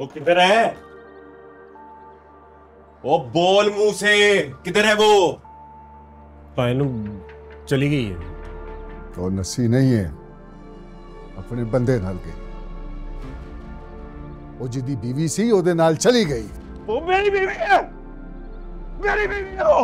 वो किधर है? वो बोल मुँह से। किधर है वो? पायनू चली गई है। तो नसी नहीं है। अपने बंदे नाल गई ਉਹ ਜਿਹਦੀ ਬੀਵੀ ਸੀ ਉਹਦੇ ਨਾਲ ਚਲੀ ਗਈ वो मेरी बीवी है। मेरी बीवी है वो।